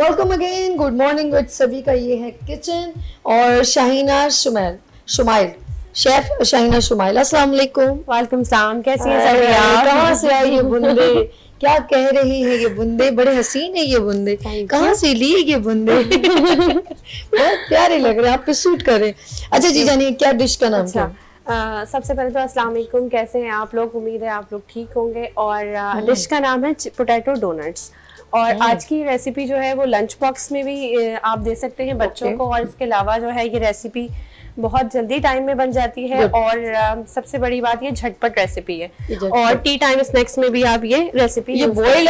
Welcome again good morning with सभी का ये है किचन और शाहीना शुमैल शुमाइल शेफ शाहीना शुमाइल अस्सलाम वालेकुम वालेकुम सलाम कैसी हैं सभी आप? कहाँ से आई ये बुंदे? क्या कह रही है ये बुंदे? बड़े हसीन है ये बुंदे। कहाँ से ली ये बुंदे? बहुत प्यारे लग रहे हैं। आप पे सूट कर रहे हैं। अच्छा जी जानिए क्या डिश का नाम अच्छा। अ, सबसे पहले तो अस्सलाम वालेकुम। कैसे हैं आप लोग? उम्मीद है आप लोग ठीक होंगे। और हम्म। डिश का नाम है पोटैटो डोनट्स और आज की रेसिपी जो है वो लंच बॉक्स में भी आप दे सकते हैं बच्चों Okay. को और इसके अलावा जो है ये रेसिपी बहुत जल्दी टाइम में बन जाती है और सबसे बड़ी बात ये झटपट रेसिपी है। और टी टाइम स्नैक्स में भी आप ये रेसिपी ये बॉइल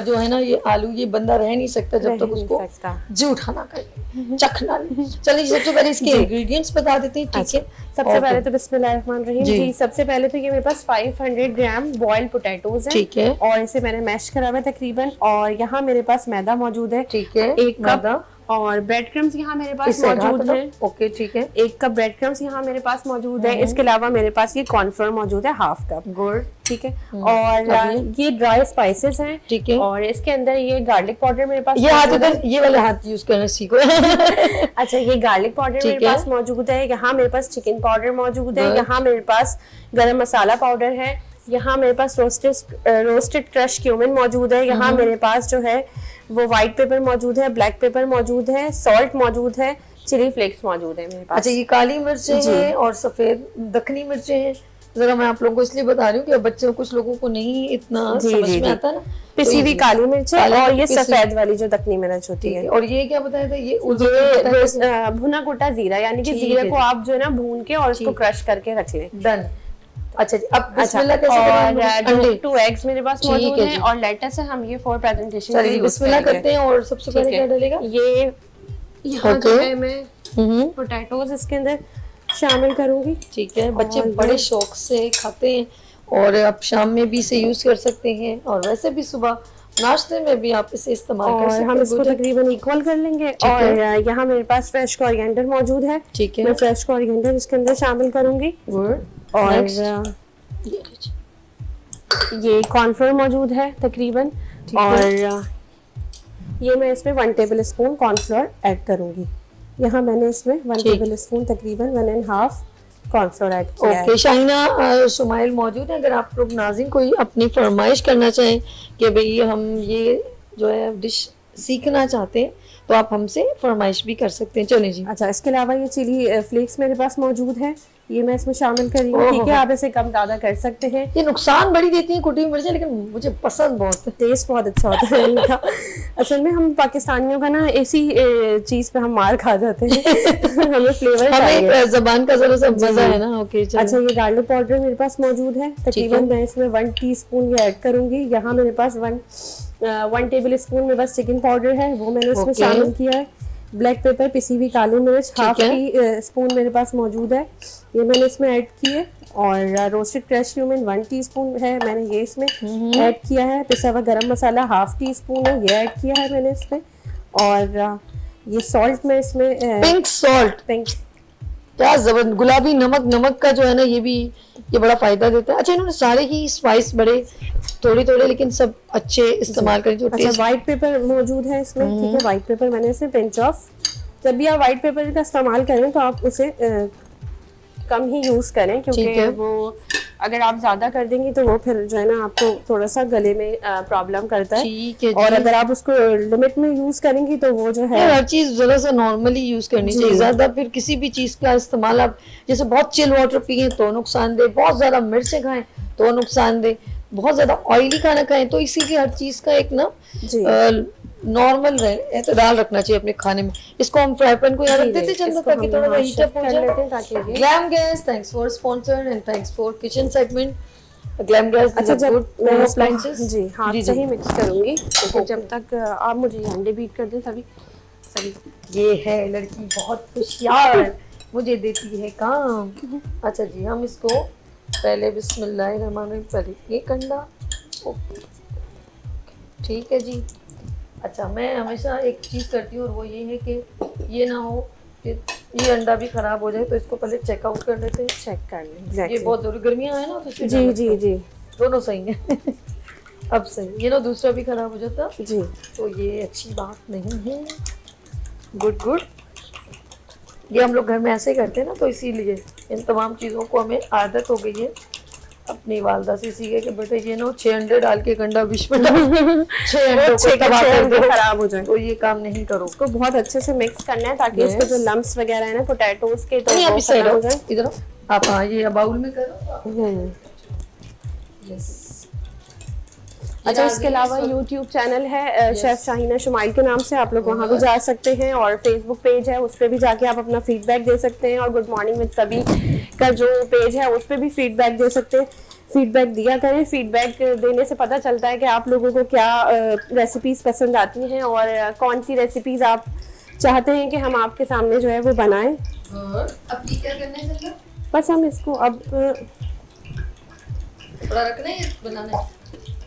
जो है ना ये आलू ये बंदा रह नहीं सकता जब तक उसको जी उठाना करे चखना चलिए सबसे पहले इसके। इंग्रेडिएंट्स बता देते हैं ठीक है? सबसे पहले तो बिस्मिल्लाहिर्रहमानिर्रहीम जी। जी सबसे पहले तो ये मेरे पास 500 ग्राम बॉइल्ड पोटैटोज हैं। ठीक है। और इसे मैंने मैश करा हुआ है तकरीबन। और यहाँ मेरे पास मैदा मौजूद है। ठीक है एक मैदा। कप और ब्रेड क्रम्स यहाँ मेरे पास मौजूद है। ओके ठीक है। एक कप ब्रेड क्रम्स यहाँ मेरे पास मौजूद हम्म। है इसके अलावा मेरे पास ये कॉर्नफ्लोर मौजूद है हाफ़ कप गुड़ ठीक है? और ये? ड्राई स्पाइसेस हैं। हम्म। ठीक है। और इसके अंदर ये गार्लिक पाउडर मेरे पास ये हाथ उधर ये वाला हाथ यूज़ करना सीखो अच्छा ये गार्लिक पाउडर मेरे पास मौजूद है। यहाँ मेरे पास चिकन पाउडर मौजूद है। यहाँ मेरे पास गरम मसाला पाउडर है। यहाँ मेरे पास रोस्टेड रोस्टेड क्रश क्यूमिन मौजूद है। यहाँ हम्म। मेरे पास जो है वो व्हाइट पेपर मौजूद है ब्लैक पेपर मौजूद है सॉल्ट मौजूद है चिली फ्लेक्स मौजूद है मेरे पास। अच्छा ये काली मिर्चें हैं और सफ़ेद दखनी मिर्चें हैं। जरा मैं आप लोगों को इसलिए बता रही हूँ कि अब बच्चों कुछ लोगों को नहीं इतना जी, समझ जी, में आता ना। पिसी तो हुई काली मिर्च और ये सफ़ेद वाली जो दखनी मिर्च होती है। और ये क्या बताया था? ये ये भुना कुटा जीरा यानी कि जीरे को आप जो है ना भून के और उसको क्रश करके रख लें। डन अच्छा जी अब अच्छा बिस्मिल्लाह कैसे और करें टू एग्स मेरे पास मौजूद हैं और लेटेस्ट है हम ये फॉर प्रेजेंटेशन चलिए बिस्मिल्लाह करते हैं और सबसे पहले क्या डलेगा? ये यहाँ जो है मैं पोटैटोज इसके अंदर शामिल करूँगी। ठीक है बच्चे बड़े शौक से खाते हैं और आप शाम में भी इसे यूज़ कर सकते हैं और वैसे भी सुबह नाश्ते में भी आप इसे इस्तेमाल कर सकते हम हैं इसको तकरीबन इक्वल कर लेंगे। और यहाँ मेरे पास फ्रेश कोरिएंडर मौजूद है। ठीक है। मैं फ्रेश कोरिएंडर इसके अंदर शामिल करूँगी। और ये कॉर्नफ्लोर मौजूद है तकरीबन। और ये मैं इसमें one tablespoon cornflour add करूँगी। यहाँ मैंने इसमें वन टेबल स्पून तकरीबन वन एंड हाफ़ है। शाइना अ, शुमाइल मौजूद है। अगर आप लोग नाजिन कोई अपनी फरमाइश करना चाहें कि भाई हम ये जो है डिश सीखना चाहते हैं तो आप हमसे फरमाइश भी कर सकते हैं। चले जी। अच्छा इसके अलावा ये चिली फ्लेक्स मेरे पास मौजूद है। ये मैं इसमें शामिल कर रही हूँ। ठीक है आप इसे कम ज़्यादा कर सकते हैं। ये नुकसान बड़ी देती हैं कुटी मिर्चें लेकिन मुझे पसंद बहुत है। टेस्ट बहुत अच्छा होता है इनका असल में हम पाकिस्तानियों का ना ऐसी चीज़ पे हम मार खा जाते हैं। हमें फ्लेवर हमें जबान का जरा सा मज़ा है ना ओके अच्छा ये गार्लिक पाउडर मेरे पास मौजूद है। तकरीबन मैं इसमें वन टीस्पून ये ऐड करूँगी। यहाँ मेरे पास वन वन टेबल स्पून में बस चिकन पाउडर है वो मैंने इसमें शामिल किया है। ब्लैक पेपर पिसी हुई काली मिर्च हाफ़। टी स्पून मेरे पास मौजूद है। ये मैंने इसमें ऐड किए और roasted crush cumin one teaspoon है मैंने ये इसमें ऐड किया है। पिसा हुआ गरम मसाला हाफ़ टी स्पून है ये ऐड किया है मैंने इसमें। और ये सॉल्ट मैं इसमें पिंक सॉल्ट पिंक क्या ज़बरदस्त गुलाबी नमक नमक का जो है ना ये भी ये बड़ा फ़ायदा देता है। अच्छा इन्होंने सारे ही स्पाइस बड़े थोड़े थोड़े लेकिन सब अच्छे इस्तेमाल करें जो अच्छा व्हाइट पेपर मौजूद है इसमें ठीक है? व्हाइट पेपर मैंने इसे पिंच ऑफ़ जब भी आप व्हाइट पेपर का इस्तेमाल करें तो आप उसे आ, कम ही यूज़ करें क्योंकि वो अगर आप ज़्यादा कर देंगी तो वो फिर जो है ना आपको थोड़ा सा गले में प्रॉब्लम करता है। और अगर आप उसको लिमिट में यूज़ करेंगी तो वो जो है हर चीज़ जरा सा नॉर्मली यूज़ करनी चाहिए। ज़्यादा फिर किसी भी चीज़ का इस्तेमाल आप जैसे बहुत चिल वाटर पिए तो नुकसान दे बहुत ज़्यादा मिर्चें खाएँ तो नुकसानदेह बहुत ज़्यादा ऑयली खाना खाएँ तो इसीलिए हर चीज़ का एक ना नॉर्मल एतदाल रखना चाहिए अपने खाने में। इसको हम फ्राई पैन को यहाँ रख देते चंदा ताकि थोड़ा हीट अप हो जाए हैं glam gas thanks for sponsor and thanks for kitchen segment glam gas अच्छा जब मैं इसको अप्लायंसेस जी हाथ जी, से जी। ही मिक्स करूँगी क्योंकि जब तक आप मुझे अंडे बीट कर दें तभी सभी। ये है लड़की बहुत होशियार मुझे देती है काम। अच्छा जी हम इसको पहले बिस्मिल्लाहिर्रहमानिर्रहीम पहले ये कंडा। ओके ठीक है जी। अच्छा मैं हमेशा एक चीज़ करती हूँ और वो ये है कि ये ना हो कि ये अंडा भी खराब हो जाए तो इसको पहले चेकआउट कर लेते हैं। चेक कर लें ये बहुत ज़रूरी गर्मियाँ हैं ना तो जी जी रखना। जी। दोनों सही हैं। अब सही ये ना दूसरा भी खराब हो जाता। जी। तो ये अच्छी बात नहीं है। गुड गुड ये हम लोग घर में ऐसे ही करते हैं ना तो इसीलिए। इन तमाम चीज़ों को हमें आदत हो गई है अपनी वालदा से सीखे कि बेटे ये ना छः अंडे डाल के गंडा विश में खराब हो जाए तो ये काम नहीं करो। उसको बहुत अच्छे से मिक्स करना है ताकि उसके इसके जो लम्स वगैरह है ना पोटैटोज के तो आप हो इधर आप हाँ ये बाउल में करो। हम्म। यस अच्छा इसके अलावा यूट्यूब चैनल है शेफ शाहिना शुमाइल के नाम से आप लोग वहाँ भी जा सकते हैं और फेसबुक पेज है उस पर भी जाके आप अपना फीडबैक दे सकते हैं और गुड मॉर्निंग विद सभी का जो पेज है उस पर भी फीडबैक दे सकते हैं। फीडबैक दिया करें फीडबैक देने से पता चलता है कि आप लोगों को क्या रेसिपीज़ पसंद आती हैं और कौन सी रेसिपीज़ आप चाहते हैं कि हम आपके सामने जो है वो बनाएँ। अब क्या करना है बस हम इसको अब थोड़ा रखना है बनाना है?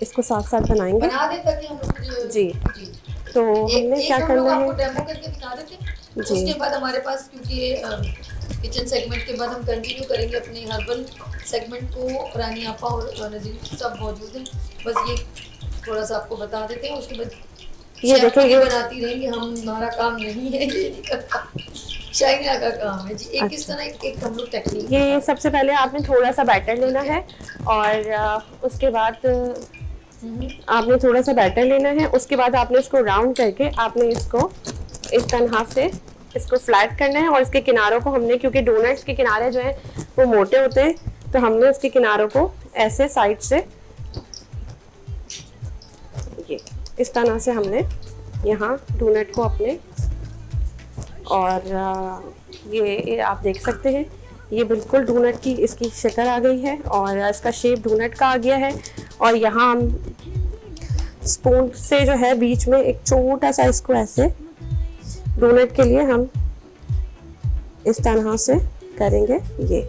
इसको साथ साथ बनाएँगे। बना दे ताकि हम लोग जी। जी। तो हमने क्या करना है? डेमो करके दिखा देते जी। उसके बाद हमारे पास क्योंकि किचन सेगमेंट के बाद हम कंटिन्यू करेंगे अपने हर्बल सेगमेंट को। रानी आपा और नजीर सब मौजूद हैं। बस ये थोड़ा सा आपको बता देते हैं। उसके बाद ये ही ये- बनाती रहेंगे। हम हमारा काम नहीं है ये नहीं करता शाइना का काम है जी। एक किस तरह एक, एक हम लोग टेक्निक ये सबसे पहले आपने थोड़ा सा बैटर लेना है और उसके बाद आपने थोड़ा सा बैटर लेना है उसके बाद आपने इसको राउंड करके आपने इसको इस तरह से इसको फ्लैट करना है और इसके किनारों को हमने क्योंकि डोनट्स के किनारे जो हैं वो मोटे होते हैं तो हमने उसके किनारों को ऐसे साइड से ये इस तरह से हमने यहाँ डोनट को अपने और ये, आप देख सकते हैं ये बिल्कुल डोनट की इसकी शक्ल आ गई है और इसका शेप डोनट का आ गया है। और यहाँ हम स्पून से जो है बीच में एक छोटा सा इसको ऐसे डोनट के लिए हम इस तरह से करेंगे ये।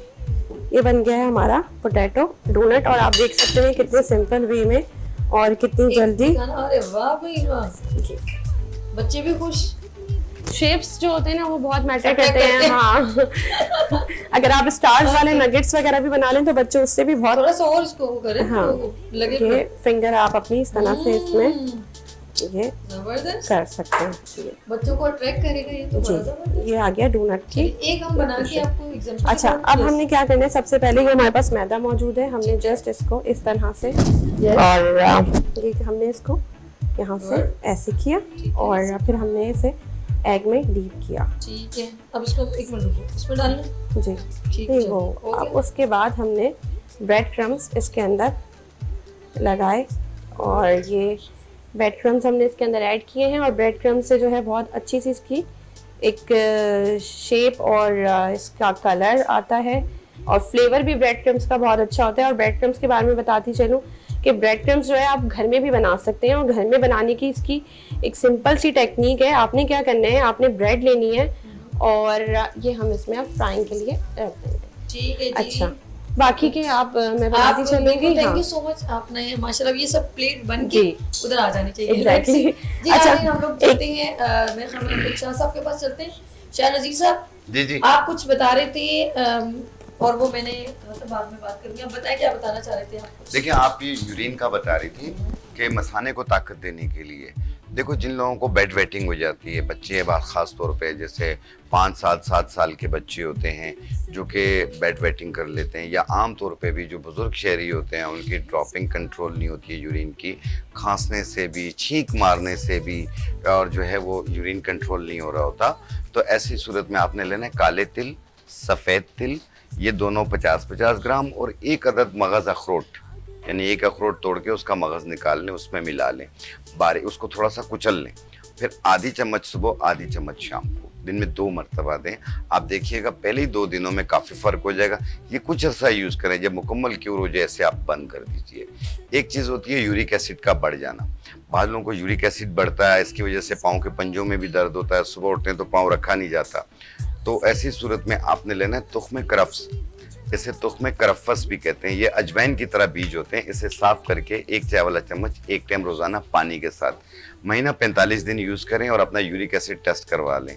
ये बन गया है हमारा पोटैटो डोनट और आप देख सकते हैं कितने सिंपल वे में और कितनी जल्दी। अरे वाह भाई वाह। बच्चे भी खुश। शेप्स जो होते हैं ना वो बहुत मैटर करते हैं? हाँ। अगर आप स्टार्स वाले नगेट्स वगैरह भी बना लें तो बच्चे उससे भी बहुत थोड़ा सा और इसको करें हाँ। तो लगे ये फिंगर आप अपनी इस तरह से इसमें हम्म, ये कर सकते हैं। बच्चों को अट्रैक्ट करेगा ये तो जी ये आ गया डोनट की एक हम बना के आपको एग्जांपल अच्छा अब हमने क्या करना है सबसे पहले ये हमारे पास मैदा मौजूद है हमने जस्ट इसको इस तरह से और ये हमने इसको यहाँ से ऐसे किया और फिर हमने इसे एग में डीप किया। ठीक है अब इसको एक मिनट इसमें डालना जी। ठीक है वो अब उसके बाद हमने ब्रेड क्रम्स इसके अंदर लगाए और ये ब्रेड क्रम्स हमने इसके अंदर ऐड किए हैं और ब्रेड क्रम्स से जो है बहुत अच्छी सी इसकी एक शेप और इसका कलर आता है और फ्लेवर भी ब्रेड क्रम्स का बहुत अच्छा होता है और ब्रेड क्रम्स के बारे में बताती चलूँ कि ब्रेड क्रम्स जो है आप घर में भी बना सकते हैं और घर में बनाने की इसकी एक सिंपल सी टेक्निक है। आपने क्या करना है? आपने ब्रेड लेनी है और ये हम इसमें अब फ्राइंग के लिए रख देंगे। ठीक है जी। अच्छा। बाकी के आप मैं आप बताती चलूँगी थैंक हाँ। यू सो मच आपने माशाल्लाह ये सब प्लेट बन के उधर आ जानी चाहिए। Exactly Exactly. जी अच्छा, हम लोग चलते हैं मेरे ख्याल में शाह साहब के पास चलते हैं। शाह नजीर साहब जी जी। आप कुछ बता रहे थे और वो मैंने थोड़ा बाद में बात करूँगी आप बताएँ, क्या बताना चाह रहे थे आप? देखिए, आप ये यूरिन का बता रही थी कि मसाने को ताकत देने के लिए। देखो, जिन लोगों को बेड वेटिंग हो जाती है, बच्चे बात खास तौर पे जैसे पाँच सात सात साल के बच्चे होते हैं जो कि बेड वेटिंग कर लेते हैं, या आम तौर पे भी जो बुज़ुर्ग शहरी होते हैं, उनकी ड्रॉपिंग कंट्रोल नहीं होती है यूरिन की। खांसने से भी, छींक मारने से भी, और जो है वो यूरिन कंट्रोल नहीं हो रहा होता। तो ऐसी सूरत में आपने लेना है काले तिल, सफ़ेद तिल ये दोनों पचास पचास ग्राम और एक अदद मगज़ अखरोट, यानी एक अखरोट तोड़ के उसका मगज़ निकाल लें, उसमें मिला लें। बारी, उसको थोड़ा सा कुचल लें। फिर आधी चम्मच सुबह, आधी चम्मच शाम को। दिन में दो मरतबा दें। आप देखिएगा, पहले ही दो दिनों में काफ़ी फ़र्क हो जाएगा। ये कुछ अर्सा यूज़ करें, जब मुकम्मल क्यूर हो जाए ऐसे आप बंद कर दीजिए। एक चीज़ होती है, यूरिक एसिड का बढ़ जाना। बाद लोगों को यूरिक एसिड बढ़ता है, इसकी वजह से पाँव के पंजों में भी दर्द होता है। सुबह उठते हैं तो पाँव रखा नहीं जाता। तो ऐसी सूरत में आपने लेना है तुख्म करफ्स। इसे तुख्म करफस भी कहते हैं। ये अजवाइन की तरह बीज होते हैं। इसे साफ़ करके एक चाय वाला चम्मच, एक टाइम रोज़ाना पानी के साथ। महीना 45 दिन यूज़ करें और अपना यूरिक एसिड टेस्ट करवा लें।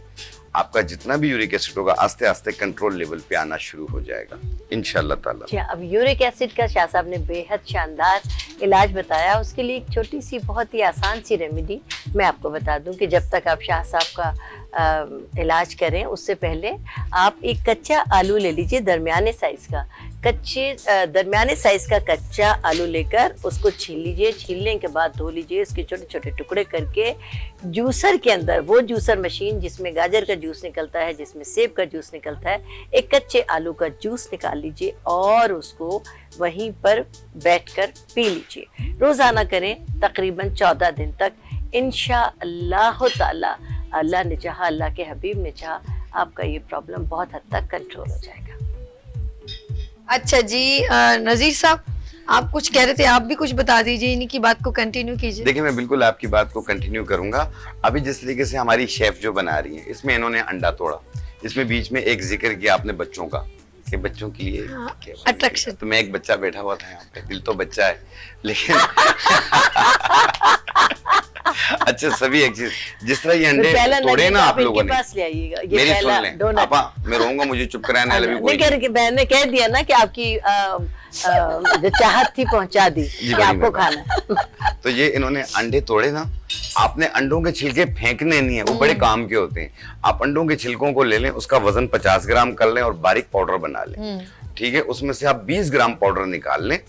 आपका जितना भी यूरिक एसिड होगा आस्ते आस्ते कंट्रोल लेवल पे आना शुरू हो जाएगा। इन ताला। अच्छा अब यूरिक एसिड का शाह साहब ने बेहद शानदार इलाज बताया। उसके लिए एक छोटी सी, बहुत ही आसान सी रेमेडी मैं आपको बता दूँ कि जब तक आप शाह साहब का इलाज करें, उससे पहले आप एक कच्चा आलू ले लीजिए दरमियाने साइज़ का। कच्चे दरमियाने साइज़ का कच्चा आलू लेकर उसको छील लीजिए। छीलने के बाद धो लीजिए, उसके छोटे छोटे टुकड़े करके जूसर के अंदर, वो जूसर मशीन जिसमें गाजर का जूस निकलता है, जिसमें सेब का जूस निकलता है, एक कच्चे आलू का जूस निकाल लीजिए और उसको वहीं पर बैठकर पी लीजिए। रोज़ाना करें तकरीबन चौदह दिन तक। इनशा ताला अल्लाह ने चाहा अल्लाह के हबीब ने चाहा आपका ये प्रॉब्लम बहुत हद तक कंट्रोल हो जाएगा। अच्छा जी नजीर साहब आप कुछ कह रहे थे आप भी कुछ बता दीजिए इन्हीं की बात को कंटिन्यू कीजिए। देखिए मैं बिल्कुल आपकी बात को कंटिन्यू करूँगा। अभी जिस तरीके से हमारी शेफ जो बना रही है इसमें इन्होंने अंडा तोड़ा। इसमें बीच में एक ज़िक्र किया आपने बच्चों का कि बच्चों के लिए हाँ, बोलते हैं? तो मैं एक बच्चा बैठा हुआ था यहाँ पे दिल तो बच्चा है लेकिन अच्छा सभी एक चीज़ जिस तरह ये अंडे पहला तोड़े ना आप आप लोगों ने पास ले आइएगा ये मेरी सुन लें। आपा मैं रहूँगा मुझे चुप कराने वाला भी कोई नहीं। बहन ने कह दिया ना कि आपकी जो चाहत थी पहुँचा दी कि आपको खाना तो ये इन्होंने अंडे तोड़े ना आपने अंडों के छिलके फेंकने नहीं है वो बड़े काम के होते हैं। आप अंडों के छिलकों को ले लें उसका वज़न 50 ग्राम कर लें और बारीक पाउडर बना लें। ठीक है उसमें से आप 20 ग्राम पाउडर निकाल लें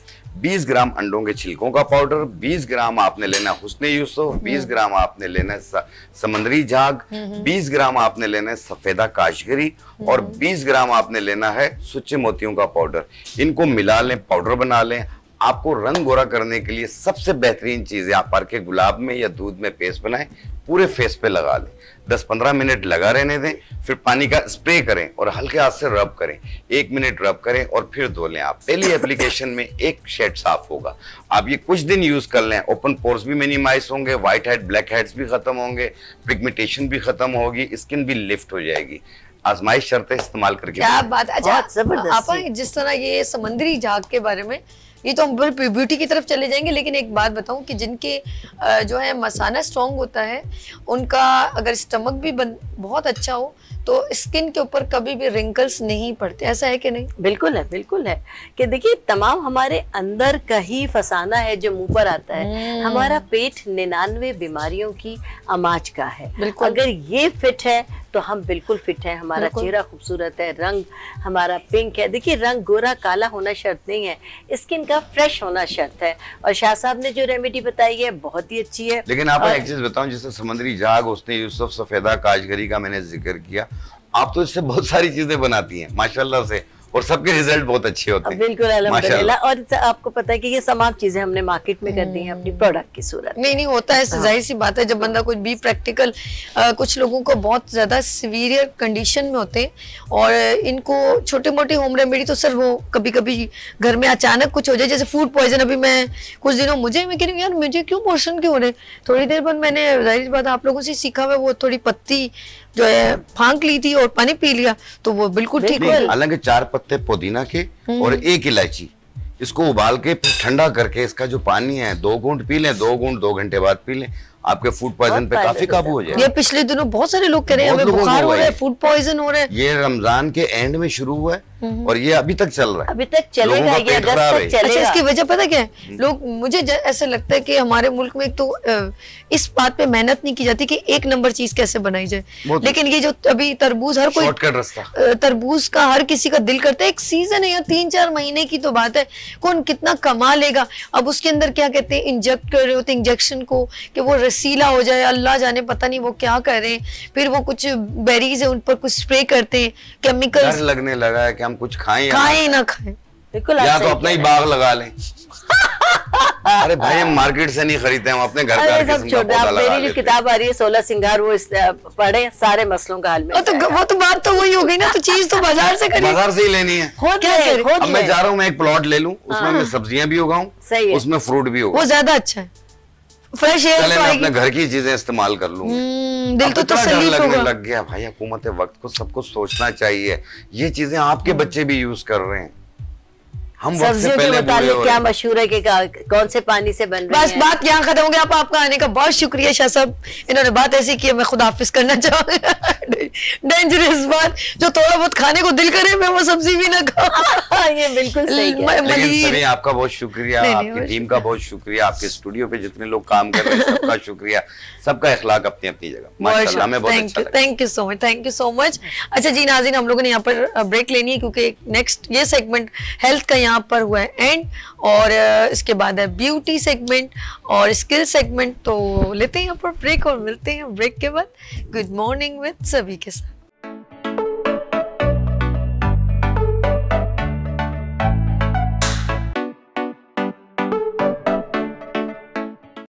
20 ग्राम अंडों के छिलकों का पाउडर 20 ग्राम आपने लेना हुसने यूसुफ 20 ग्राम आपने लेना है समंदरी झाग 20 ग्राम आपने लेना है सफेदा काशगरी और 20 ग्राम आपने लेना है सुच्चे मोतियों का पाउडर। इनको मिला लें पाउडर बना लें आपको रंग गोरा करने के लिए सबसे बेहतरीन चीज़ है आप के गुलाब में या दूध में पेस्ट बनाएँ पूरे फेस पे लगा लें। 10-15 मिनट लगा रहने दें फिर पानी का स्प्रे करें और हल्के हाथ से रब करें। एक मिनट रब करें और फिर धो लें आप। पहली एप्लीकेशन में एक शेड साफ़ होगा। आप ये कुछ दिन यूज़ कर लें। ओपन पोर्स भी मिनिमाइज होंगे व्हाइट हेड ब्लैक हेड्स भी खत्म होंगे पिगमेंटेशन भी खत्म होगी स्किन भी लिफ्ट हो जाएगी। आजमाइश शर्तें इस्तेमाल करके क्या बात अच्छा बहुत ज़बरदस्ती। आपा जिस तरह ये समुद्री झाग के बारे में ये तो हम ब्यूटी की तरफ़ चले जाएँगे लेकिन एक बात बताऊँ कि जिनके जो है मसाना स्ट्रांग होता है उनका अगर स्टमक भी बन, बहुत अच्छा हो तो स्किन के ऊपर कभी भी रिंकल्स नहीं पड़ते ऐसा है कि नहीं बिल्कुल है बिल्कुल है कि देखिए तमाम हमारे अंदर का ही फसाना है जो मुँह पर आता हम्म। है हमारा पेट निन्यानवे बीमारियों की अमाज का है। अगर ये फिट है तो हम बिल्कुल फिट हैं हमारा चेहरा खूबसूरत है रंग हमारा पिंक है। देखिए रंग गोरा काला होना शर्त नहीं है स्किन का फ्रेश होना शर्त है। और शाह साहब ने जो रेमेडी बताई है बहुत ही अच्छी है। लेकिन आप और- एक चीज़ बताऊँ जैसे समुद्री जाग उसने यूसुफ सफेदा काजगरी का मैंने ज़िक्र किया आप तो इससे बहुत सारी चीज़ें बनाती हैं माशाल्लाह से। और सबके रिज़ल्ट बहुत अच्छे होते हैं। बिल्कुल माशाल्लाह। अलहमदुलिल्लाह और आपको पता है कि ये तमाम चीज़ें हमने मार्केट में कर दी हैं अपनी प्रोडक्ट की सूरत। नहीं नहीं होता है ज़ाहिर सी बात है जब बंदा कुछ भी प्रैक्टिकल कुछ लोगों को बहुत ज़्यादा सीवियर कंडीशन में होते हैं और इनको छोटे मोटे होम रेमेडी तो सर वो कभी कभी घर में अचानक कुछ हो जाए जैसे फ़ूड पॉइजन अभी मैं कुछ दिनों मुझे मैं कह रही हूँ यार मुझे क्यों पोर्शन क्यों हो रहे थोड़ी देर बाद मैंने ज़ाहिर बात आप लोगों से सीखा हुआ है, वो थोड़ी पत्ती जो है फांक ली थी और पानी पी लिया तो वो बिल्कुल ठीक नहीं, हो हालाँकि चार पत्ते पुदीना के और एक इलायची इसको उबाल के फिर ठंडा करके इसका जो पानी है दो घूंट पी लें दो घूंट दो घंटे बाद पी लें आपके फ़ूड पॉइजन पे काफ़ी काबू हो जाए ये पिछले दिनों बहुत सारे लोग कह रहे हैं बुखार हो रहा है। फ़ूड पॉइजन हो रहा है। ये रमज़ान के एंड में शुरू हुआ है। और ये अभी तक चल रहा है। अभी तक चलेगा लोगों ये अगस्त तक है। अच्छा इसकी वजह पता क्या है? लोग मुझे ऐसा लगता है कि हमारे मुल्क में एक तो इस बात पे मेहनत नहीं की जाती कि एक नंबर चीज़ कैसे बनाई जाए। लेकिन ये जो अभी तरबूज हर कोई शॉर्टकट रास्ता। तरबूज का हर किसी का दिल करता है। एक सीज़न है या तीन चार महीने की तो बात है। कौन कितना कमा लेगा? अब उसके अंदर क्या कहते हैं? इंजेक्ट कर रहे होते इंजेक्शन को कि वो रसीला हो जाए अल्लाह जाने पता नहीं वो क्या कर। रहे हैं फिर वो कुछ बेरीज है उन पर कुछ स्प्रे करते हैं केमिकल्स लगने लगा है कि हम कुछ खाएँ खाएँ ना खाएँ? बिल्कुल या तो अपना ही बाग लगा लें। अरे भाई हम मार्केट से नहीं खरीदते हम अपने घर का सब छोड़ आप मेरी जो किताब आ रही है सोलह सिंगार वो पढ़े सारे मसलों का हल में। तो वो तो बात तो वही हो गई ना तो चीज़ तो बाज़ार से खरीद बाज़ार से ही लेनी है। खोद मैं जा रहा हूँ मैं एक प्लॉट ले लूँ उसमें मैं सब्ज़ियाँ भी उगाऊँ सही है। उसमें फ्रूट भी वो ज़्यादा अच्छा है। फ्रेश एयर तो मैं अपने घर की चीज़ें इस्तेमाल कर लूँगा हम्म, दिल तो डर लगने लग गया भाई हुकूमत वक्त को सबको सोचना चाहिए। ये चीज़ें आपके बच्चे भी यूज़ कर रहे हैं। हम सब्जियों के मुताबिक क्या मशहूर है कि कौन से पानी से बन रही बस है? बात यहाँ खत्म हो गया आप आपका आने का बहुत शुक्रिया शाह साहब। इन्होंने बात ऐसी की है, मैं खुद हाफिज करना चाहूँगा। डेंजरस बात। जो थोड़ा बहुत खाने को दिल करे मैं वो सब्ज़ी भी ना खाऊं। ये बिल्कुल सही हैं। आपका बहुत शुक्रिया। आपकी टीम का बहुत शुक्रिया। आपके स्टूडियो पे जितने लोग काम कर रहे हैं सबका शुक्रिया। सबका इखलाक अपनी अपनी जगह। अच्छा thank you so much thank you so much अच्छा जी नाजिन हम लोगों ने यहाँ पर ब्रेक लेनी है क्योंकि नेक्स्ट ये सेगमेंट हेल्थ का यहाँ पर हुआ है एंड और इसके बाद है ब्यूटी सेगमेंट और स्किल सेगमेंट तो लेते हैं यहाँ पर ब्रेक और मिलते हैं ब्रेक के बाद। गुड मॉर्निंग विद सभी के साथ।